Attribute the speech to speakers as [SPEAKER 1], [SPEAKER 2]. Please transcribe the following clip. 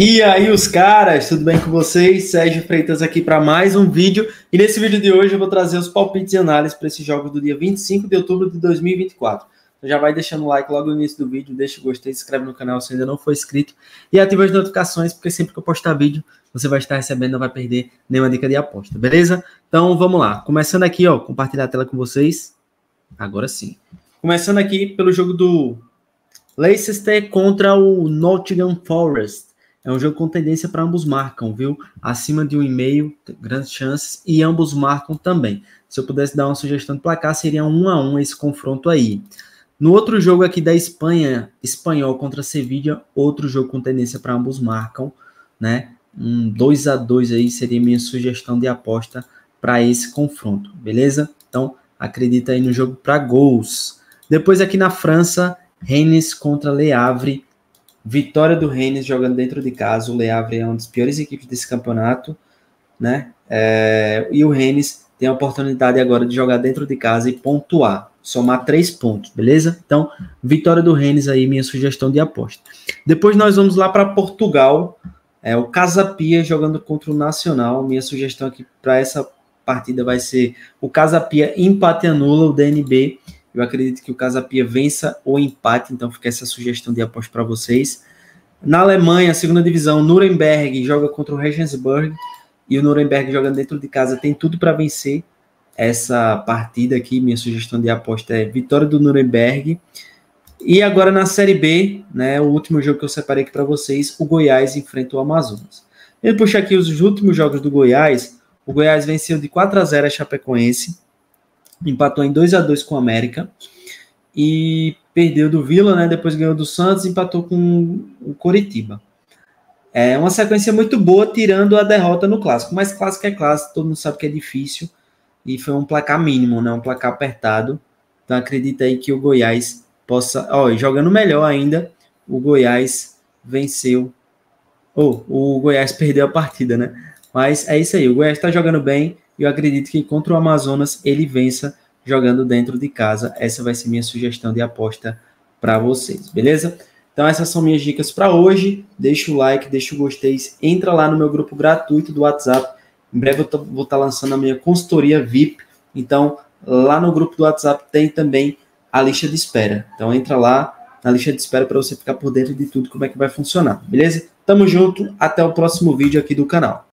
[SPEAKER 1] E aí, os caras, tudo bem com vocês? Sérgio Freitas aqui para mais um vídeo. E nesse vídeo de hoje eu vou trazer os palpites e análises para esse jogo do dia 25 de outubro de 2024. Então já vai deixando o like logo no início do vídeo, deixa o gostei, se inscreve no canal se ainda não for inscrito e ativa as notificações, porque sempre que eu postar vídeo você vai estar recebendo, não vai perder nenhuma dica de aposta, beleza? Então vamos lá. Começando aqui, ó, compartilhar a tela com vocês. Agora sim. Começando aqui pelo jogo do Leicester contra o Nottingham Forest. É um jogo com tendência para ambos marcam, viu? Acima de um e meio, grandes chances, e ambos marcam também. Se eu pudesse dar uma sugestão de placar, seria um a um esse confronto aí. No outro jogo aqui da Espanha, espanhol contra Sevilla, outro jogo com tendência para ambos marcam, né? Um 2 a 2 aí seria minha sugestão de aposta para esse confronto, beleza? Então, acredita aí no jogo para gols. Depois aqui na França, Rennes contra Le Havre, Vitória do Rennes jogando dentro de casa. O Le Havre é uma das piores equipes desse campeonato, né? É, e o Rennes tem a oportunidade agora de jogar dentro de casa e pontuar, somar três pontos, beleza? Então, vitória do Rennes aí, minha sugestão de aposta. Depois nós vamos lá para Portugal, é o Casapia jogando contra o Nacional. Minha sugestão aqui para essa partida vai ser o Casapia empate anula o DNB eu acredito que o Casapia vença ou empate, então fica essa sugestão de aposta para vocês. Na Alemanha, segunda divisão, Nuremberg joga contra o Regensburg e o Nuremberg jogando dentro de casa tem tudo para vencer essa partida aqui. Minha sugestão de aposta é vitória do Nuremberg. E agora na Série B, né, o último jogo que eu separei aqui para vocês, o Goiás enfrenta o Amazonas. Ele puxar aqui os últimos jogos do Goiás. O Goiás venceu de 4 a 0 a Chapecoense empatou em 2 a 2 com o América e perdeu do Vila, né? Depois ganhou do Santos empatou com o Coritiba. É uma sequência muito boa, tirando a derrota no clássico. Mas clássico é clássico, todo mundo sabe que é difícil. E foi um placar mínimo, né? Um placar apertado. Então acredita aí que o Goiás possa. Ó, jogando melhor ainda, o Goiás venceu. Ou oh, o Goiás perdeu a partida, né? Mas é isso aí, o Goiás está jogando bem e eu acredito que contra o Amazonas ele vença jogando dentro de casa. Essa vai ser minha sugestão de aposta para vocês, beleza? Então essas são minhas dicas para hoje. Deixa o like, deixa o gostei, entra lá no meu grupo gratuito do WhatsApp. Em breve eu vou estar tá lançando a minha consultoria VIP. Então lá no grupo do WhatsApp tem também a lista de espera. Então entra lá na lista de espera para você ficar por dentro de tudo como é que vai funcionar, beleza? Tamo junto, até o próximo vídeo aqui do canal.